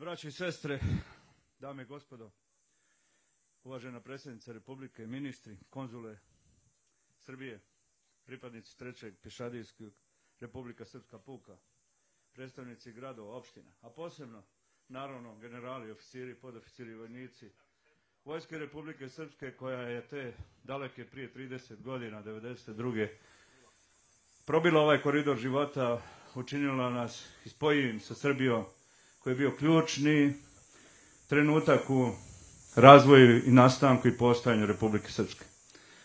Braći i sestre, dame i gospodo, uvažena predsjednica Republike, ministri, konzule Srbije, pripadnici trećeg pješadijskog Republika Srpska puka, predstavnici gradova, opština, a posebno, naravno, generali, oficiri, podoficiri, vojnici, Vojske Republike Srpske koja je te daleke prije 30 godina, 92. probila ovaj koridor života, učinila nas ispojivim sa Srbijom, koji je bio ključni trenutak u razvoju i nastanku i postojanju Republike Srpske.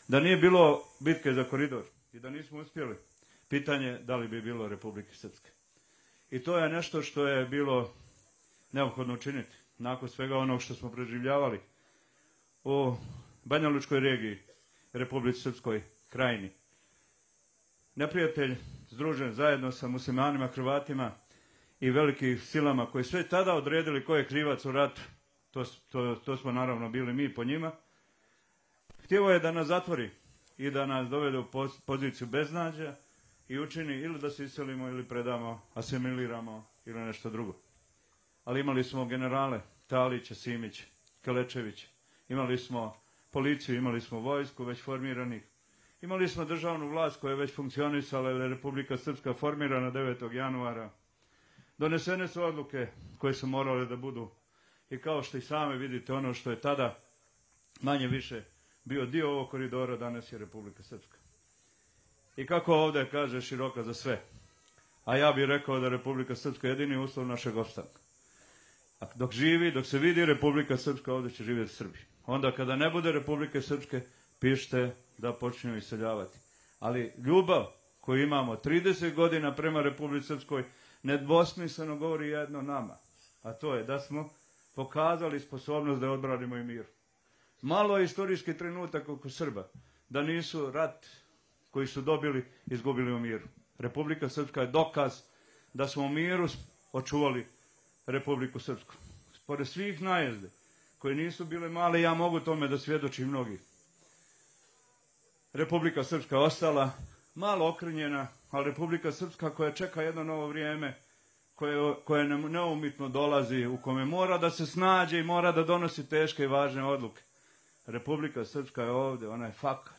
Da nije bilo bitke za koridor i da nismo uspjeli, pitanje da li bi bilo Republike Srpske. I to je nešto što je bilo neophodno učiniti. Nakon svega onog što smo preživljavali u Banjalučkoj regiji, Republici Srpskoj krajini. Neprijatelj združen zajedno sa muslimanima, Hrvatima i velikim silama koji sve tada odredili ko je krivac u ratu, to, to, to smo naravno bili mi po njima, htio je da nas zatvori i da nas dovede u poziciju beznađa i učini ili da se iselimo ili predamo, asimiliramo ili nešto drugo. Ali imali smo generale Talića, Simića, Kalečevića, imali smo policiju, imali smo vojsku već formiranih, imali smo državnu vlast koja je već funkcionisala, jer je Republika Srpska formirana 9. januara. Donesene su odluke koje su morale da budu i kao što i sami vidite ono što je tada manje više bio dio ovog koridora, danas je Republika Srpska. I kako ovdje kaže široka za sve. A ja bih rekao da Republika Srpska je jedini uslov našeg opstanka. A dok živi, dok se vidi Republika Srpska, ovdje će živjeti Srbi. Onda kada ne bude Republike Srpske, pišite da počinju iseljavati. Ali ljubav koju imamo 30 godina prema Republici Srpskoj nedvosmisleno govori jedno nama. A to je da smo pokazali sposobnost da odbranimo i mir. Malo je istorijski trenutak oko Srba da nisu rat koji su dobili izgubili u miru. Republika Srpska je dokaz da smo u miru očuvali Republiku Srpsku. Pored svih najezde koje nisu bile male, ja mogu tome da svjedočim mnogi. Republika Srpska ostala malo okrnjena, ali Republika Srpska koja čeka jedno novo vrijeme, koje, koje neumitno dolazi, u kome mora da se snađe i mora da donosi teške i važne odluke. Republika Srpska je ovdje, ona je fakat.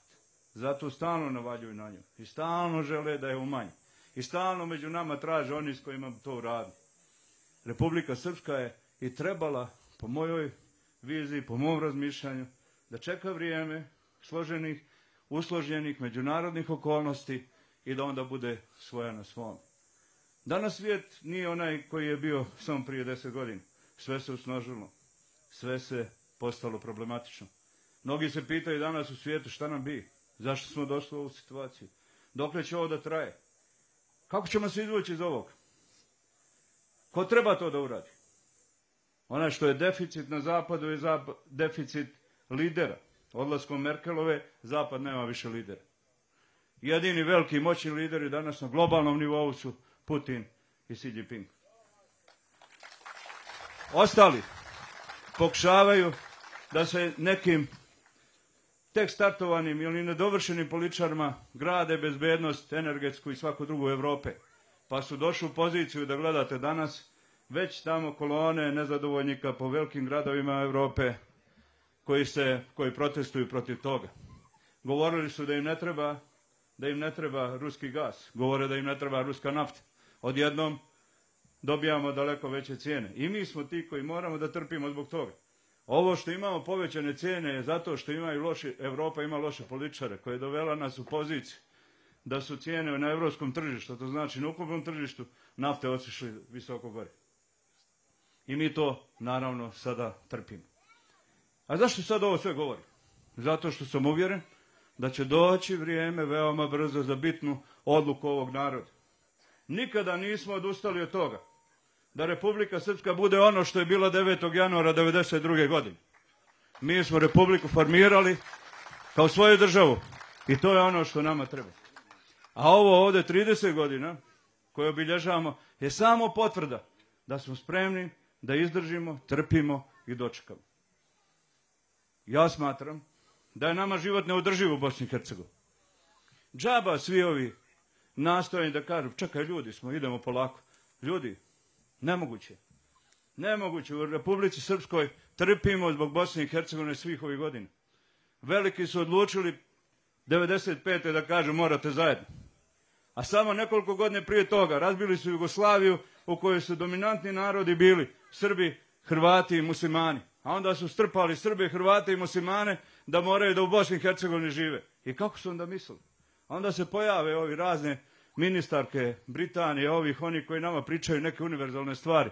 Zato stalno navađuju na nju. I stalno žele da je umanji. I stalno među nama traže oni s kojima to uradi. Republika Srpska je i trebala, po mojoj viziji, po mom razmišljanju, da čeka vrijeme složenih, usloženih međunarodnih okolnosti i da onda bude svoja na svom. Danas svijet nije onaj koji je bio samo prije deset godina. Sve se usnožilo. Sve se postalo problematično. Mnogi se pitaju danas u svijetu šta nam bi. Zašto smo došli u ovu situaciju? Dokle će ovo da traje? Kako ćemo se izvući iz ovog? Ko treba to da uradi? Onaj što je deficit na zapadu je deficit lidera. Odlaskom Merkelove, zapad nema više lidera. Jedini veliki moćni lideri danas na globalnom nivou su Putin i Xi Jinping. Ostali pokušavaju da se nekim tek startovanim ili nedovršenim političarima grade bezbednost energetsku i svaku drugu Europe. Pa su došli u poziciju da gledate danas već tamo kolone nezadovoljnika po velikim gradovima Europe koji, se, koji protestuju protiv toga. Govorili su da im ne treba da im ne treba ruski gas. Govore da im ne treba ruska nafta. Odjednom dobijamo daleko veće cijene. I mi smo ti koji moramo da trpimo zbog toga. Ovo što imamo povećane cijene je zato što imaju loši, Europa ima loše političare koje je dovela nas u poziciju da su cijene na europskom tržištu, to znači na ukupnom tržištu, nafte otišli visoko gore. I mi to naravno sada trpimo. A zašto sad ovo sve govorim? Zato što sam uvjeren da će doći vrijeme veoma brzo za bitnu odluku ovog naroda. Nikada nismo odustali od toga da Republika Srpska bude ono što je bilo 9. januara 1992. godine. Mi smo Republiku formirali kao svoju državu i to je ono što nama treba. A ovo ovdje 30 godina koje obilježavamo je samo potvrda da smo spremni da izdržimo, trpimo i dočekamo. Ja smatram da je nama život neodrživ u Bosni i Hercegovini. Džaba svi ovi nastojanje da kažu, čekaj ljudi smo, idemo polako. Ljudi, nemoguće. Nemoguće. U Republici Srpskoj trpimo zbog Bosne i Hercegovine svih ovih godina. Veliki su odlučili 95. da kažu morate zajedno. A samo nekoliko godine prije toga razbili su Jugoslaviju u kojoj su dominantni narodi bili Srbi, Hrvati i muslimani. A onda su strpali Srbe, Hrvate i muslimane da moraju da u Bosni i Hercegovini žive. I kako su onda mislili? Onda se pojave ovi razne ministarke Britanije, ovih, oni koji nama pričaju neke univerzalne stvari.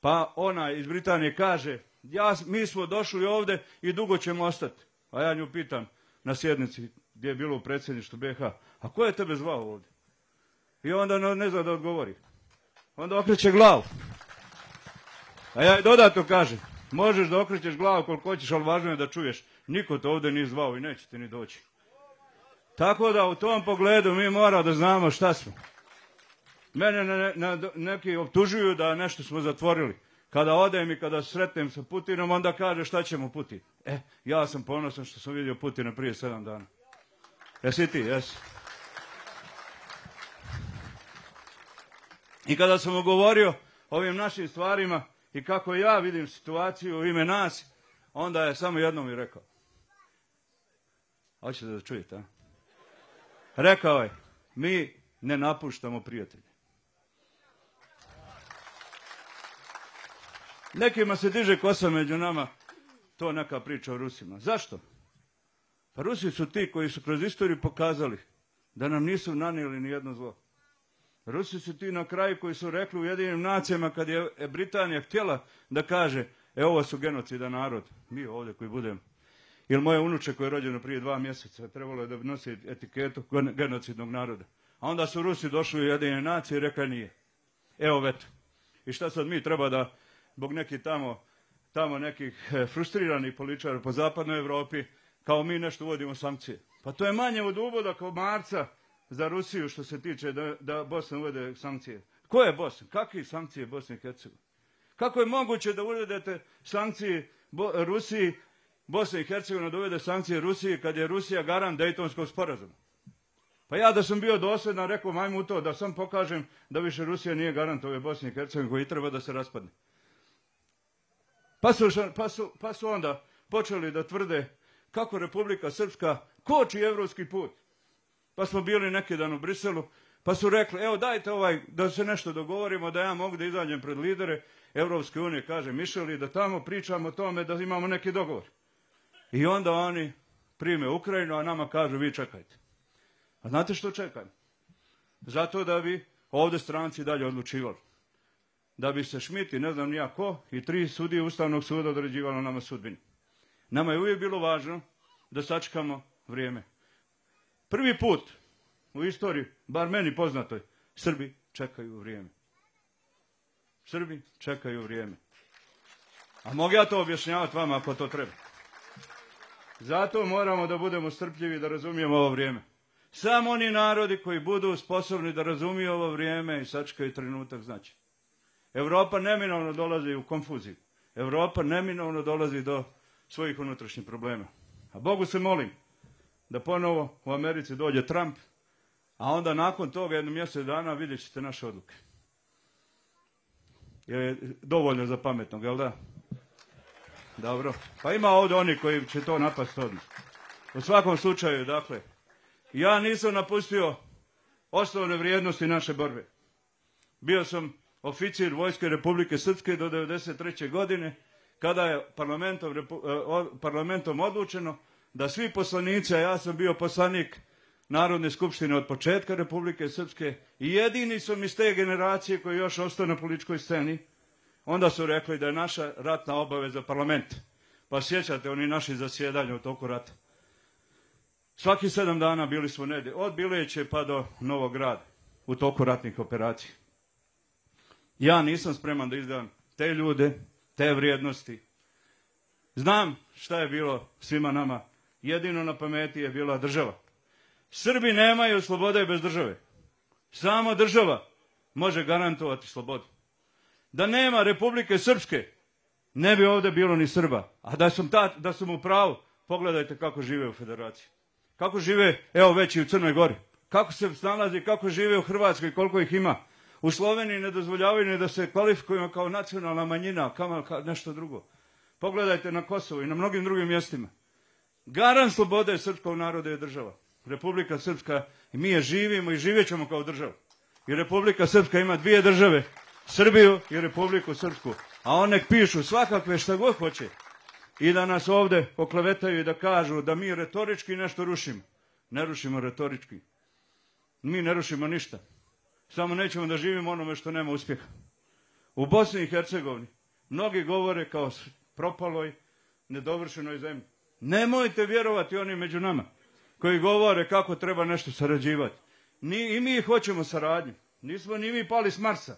Pa ona iz Britanije kaže, ja, mi smo došli ovde i dugo ćemo ostati. A ja nju pitam na sjednici gdje je bilo u predsjedništvu BH, a ko je tebe zvao ovdje? I onda ne zna da odgovori. Onda okreće glavu. A ja dodatno kažem, možeš da okrećeš glavu koliko hoćeš, ali važno je da čuješ. Niko te ovdje nije zvao i neće ti ni doći. Tako da u tom pogledu mi mora da znamo šta smo. Mene ne, ne, neki optužuju da nešto smo zatvorili. Kada odem i kada sretnem sa Putinom, onda kaže šta ćemo Putin. E, ja sam ponosan što sam vidio Putina prije sedam dana. Jesi ti, jesi. I kada sam govorio o ovim našim stvarima i kako ja vidim situaciju u ime nas, onda je samo jedno mi rekao. Hoćete da čujete, a? Rekao je, mi ne napuštamo prijatelje. Nekima se diže kosa među nama, to neka priča o Rusima. Zašto? Pa Rusi su ti koji su kroz istoriju pokazali da nam nisu nanijeli ni jedno zlo. Rusi su ti na kraju koji su rekli u jedinim nacijama kad je Britanija htjela da kaže e ovo su genocida narod, mi ovdje koji budemo. Ili moje unuče koje je rođeno prije dva mjeseca trebalo je da nosi etiketu genocidnog naroda. A onda su Rusi došli u jedine nacije i rekli nije. Evo veto. I šta sad mi treba da, zbog nekih tamo, tamo nekih e, frustriranih političara po zapadnoj Europi, kao mi nešto uvodimo sankcije. Pa to je manje od uvoda kao marca za Rusiju što se tiče da, da Bosna uvede sankcije. Ko je Bosna? Kakve sankcije Bosne i Hercegovine? Kako je moguće da uvedete sankcije Rusiji, Bosna i Hercegovina da uvede sankcije Rusiji kad je Rusija garant Dejtonskog sporazuma? Pa ja da sam bio dosljedan, rekao majmu to, da sam pokažem da više Rusija nije garant ove Bosne i Hercegovine koji treba da se raspadne. Pa su, pa su, pa su onda počeli da tvrde kako Republika Srpska koči evropski put. Pa smo bili neki dan u Briselu, pa su rekli, evo dajte ovaj, da se nešto dogovorimo, da ja mogu da izađem pred lidere Evropske unije, kaže Mišeli, da tamo pričamo o tome da imamo neki dogovor. I onda oni prime Ukrajinu, a nama kažu, vi čekajte. A znate što čekam? Zato da bi ovdje stranci dalje odlučivali. Da bi se Šmiti, ne znam nija ko, i tri sudije Ustavnog suda određivalo nama sudbini. Nama je uvijek bilo važno da sačekamo vrijeme. Prvi put u istoriji, bar meni poznatoj, Srbi čekaju vrijeme. Srbi čekaju vrijeme. A mogu ja to objašnjavati vama ako to treba. Zato moramo da budemo strpljivi da razumijemo ovo vrijeme. Samo oni narodi koji budu sposobni da razumiju ovo vrijeme i sačekaju trenutak znači. Europa neminovno dolazi u konfuziju. Europa neminovno dolazi do svojih unutrašnjih problema. A Bogu se molim da ponovo u Americi dođe Trump, a onda nakon toga jedno mjesec dana vidjet ćete naše odluke. Je dovoljno za pametnog, jel da? Dobro. Pa ima ovdje oni koji će to napast odmah. U svakom slučaju, dakle, ja nisam napustio osnovne vrijednosti naše borbe. Bio sam oficir Vojske Republike Srpske do 1993. godine, kada je parlamentom, e, parlamentom odlučeno da svi poslanici, a ja sam bio poslanik Narodne skupštine od početka Republike Srpske i jedini su iz te generacije koji još ostaju na političkoj sceni, onda su rekli da je naša ratna obaveza parlament. Pa sjećate oni naši zasjedanja u toku rata. Svaki sedam dana bili smo negdje, od Bileće pa do Novog grada, u toku ratnih operacija. Ja nisam spreman da izdam te ljude, te vrijednosti. Znam šta je bilo svima nama. Jedino na pameti je bila država. Srbi nemaju slobode bez države. Samo država može garantovati slobodu. Da nema Republike Srpske, ne bi ovdje bilo ni Srba. A da sam, ta, da sam u pravu, pogledajte kako žive u federaciji. Kako žive, evo već i u Crnoj Gori. Kako se snalazi, kako žive u Hrvatskoj, koliko ih ima. U Sloveniji ne dozvoljavaju ni da se kvalifikujemo kao nacionalna manjina, kao nešto drugo. Pogledajte na Kosovo i na mnogim drugim mjestima. Garan slobode srpskog naroda je država. Republika Srpska i mi je živimo i živjet ćemo kao država. I Republika Srpska ima dvije države, Srbiju i Republiku Srpsku. A one pišu svakakve šta god hoće. I da nas ovdje poklevetaju i da kažu da mi retorički nešto rušimo. Ne rušimo retorički. Mi ne rušimo ništa. Samo nećemo da živimo onome što nema uspjeha. U Bosni i Hercegovini mnogi govore kao propaloj, nedovršenoj zemlji. Nemojte vjerovati oni među nama koji govore kako treba nešto sarađivati. Ni, I mi hoćemo saradnju. Nismo ni mi pali s Marsa.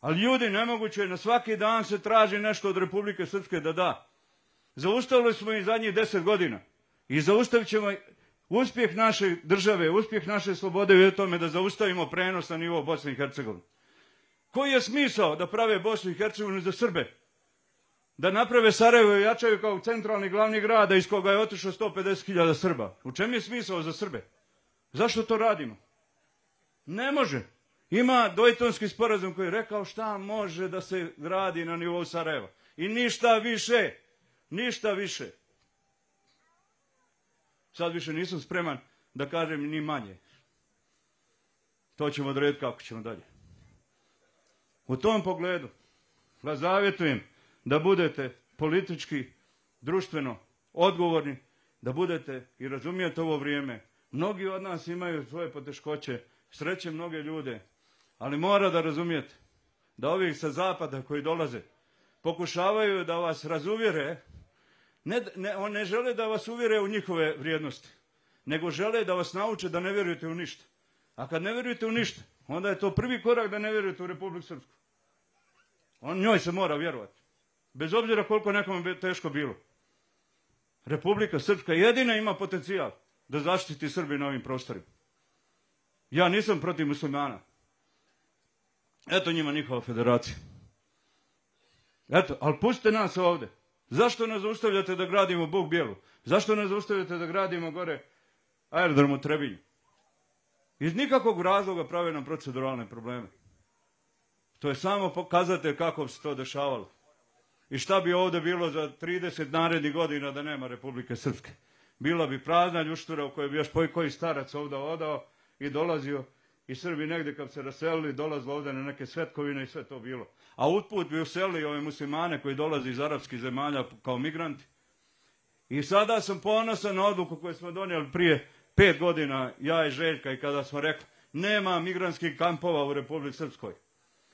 Ali ljudi, nemoguće, na svaki dan se traži nešto od Republike Srpske da da. Zaustavili smo i zadnjih deset godina. I zaustavit ćemo uspjeh naše države, uspjeh naše slobode u tome da zaustavimo prenos na nivo Bosne i Hercegovine. Koji je smisao da prave Bosnu i Hercegovinu za Srbe? Da naprave Sarajevo i jačaju kao centralni glavni grada iz koga je otišlo 150.000 Srba. U čem je smisao za Srbe? Zašto to radimo? Ne može. Ima Dojtonski sporazum koji je rekao šta može da se radi na nivou Sarajeva. I ništa više. Ništa više. Sad više nisam spreman da kažem ni manje. To ćemo odrediti kako ćemo dalje. U tom pogledu vas zavjetujem da budete politički, društveno odgovorni, da budete i razumijete ovo vrijeme. Mnogi od nas imaju svoje poteškoće, sreće mnoge ljude, ali mora da razumijete da ovih sa zapada koji dolaze pokušavaju da vas razuvjere, ne, ne, on ne žele da vas uvjere u njihove vrijednosti, nego žele da vas nauče da ne vjerujete u ništa. A kad ne vjerujete u ništa, onda je to prvi korak da ne vjerujete u Republiku Srpsku. On njoj se mora vjerovati. Bez obzira koliko nekom je teško bilo. Republika Srpska jedina ima potencijal da zaštiti Srbi na ovim prostorima. Ja nisam protiv muslimana. Eto njima njihova federacija. Eto, ali pustite nas ovdje. Zašto ne zaustavljate da gradimo Bog bijelu? Zašto ne zaustavljate da gradimo gore aerodrom u Trebinju? Iz nikakvog razloga prave nam proceduralne probleme. To je samo pokazatelj kako se to dešavalo. I šta bi ovdje bilo za 30 narednih godina da nema Republike Srpske? Bila bi prazna ljuštura u kojoj bi još koji starac ovdje odao i dolazio i Srbi negdje kad se raselili dolazili ovdje na neke svetkovine i sve to bilo. A utput bi uselili ove muslimane koji dolaze iz arapskih zemalja kao migranti. I sada sam ponosan na odluku koju smo donijeli prije pet godina, ja i Željka, i kada smo rekli nema migrantskih kampova u Republike Srpskoj.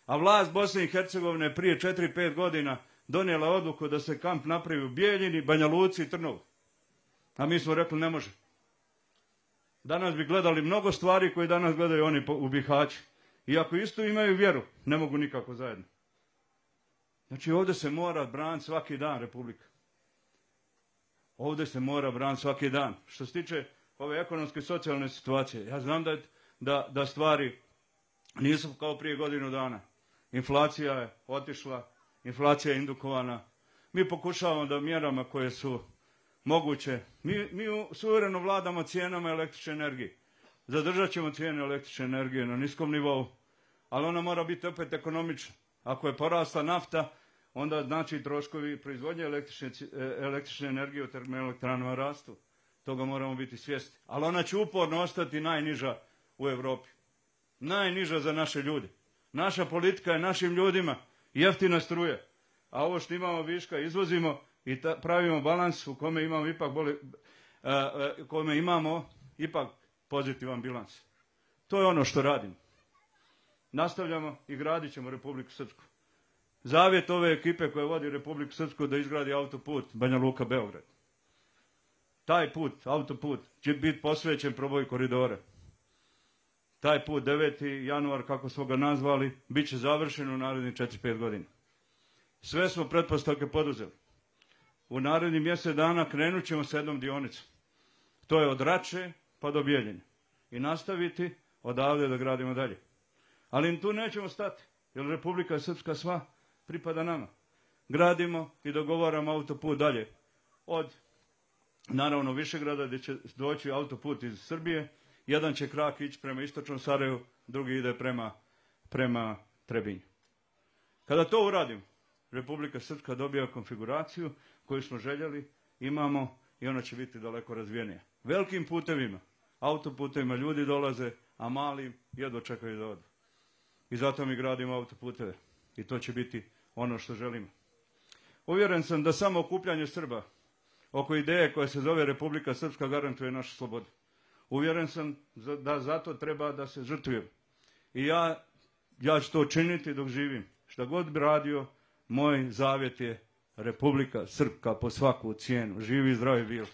A vlast Bosne i Hercegovine prije 4-5 godina donijela odluku da se kamp napravi u Bijeljini, Banja Luci i Trnovu. A mi smo rekli ne može. Danas bi gledali mnogo stvari koje danas gledaju oni u Bihaći. I ako isto imaju vjeru, ne mogu nikako zajedno. Znači ovdje se mora braniti svaki dan Republika. Ovdje se mora braniti svaki dan. Što se tiče ove ekonomske i socijalne situacije, ja znam da, da, da stvari nisu kao prije godinu dana. Inflacija je otišla, inflacija je indukovana. Mi pokušavamo da mjerama koje su moguće, mi, mi suvereno vladamo cijenama električne energije. Zadržat ćemo cijene električne energije na niskom nivou, ali ona mora biti opet ekonomična. Ako je porasla nafta, onda znači troškovi proizvodnje električne, e, električne energije u termoelektranama rastu. Toga moramo biti svjesni. Ali ona će uporno ostati najniža u Europi. Najniža za naše ljude. Naša politika je našim ljudima jeftina struje. A ovo što imamo viška izvozimo i pravimo balans u kome imamo ipak boli, kome imamo ipak pozitivan bilans. To je ono što radimo. Nastavljamo i gradit ćemo Republiku Srpsku. Zavjet ove ekipe koja vodi Republiku Srpsku da izgradi autoput Banja Luka Beograd. Taj put, autoput, će biti posvećen proboj koridora. Taj put 9. januar, kako smo ga nazvali, bit će završen u narednih 4-5 godina. Sve smo pretpostavke poduzeli. U narednih mjesec dana krenut ćemo s jednom dionicom. To je od Rače pa do Bijeljine. I nastaviti odavde da gradimo dalje. Ali tu nećemo stati, jer Republika Srpska sva pripada nama. Gradimo i dogovaramo autoput dalje. Od, naravno, Višegrada gdje će doći autoput iz Srbije, jedan će krak ići prema istočnom Sarajevu, drugi ide prema prema Trebinju. Kada to uradimo, Republika Srpska dobija konfiguraciju koju smo željeli, imamo i ona će biti daleko razvijenija. Velikim putevima, autoputevima ljudi dolaze, a malim jedva čekaju da odu. I zato mi gradimo autoputeve. I to će biti ono što želimo. Uvjeren sam da samo okupljanje Srba oko ideje koja se zove Republika Srpska garantuje našu slobodu. Uvjeren sam da zato treba da se žrtvujem. I ja, ja ću to činiti dok živim. Šta god bi radio, moj zavjet je Republika Srpska po svaku cijenu. Živi i zdravi bili.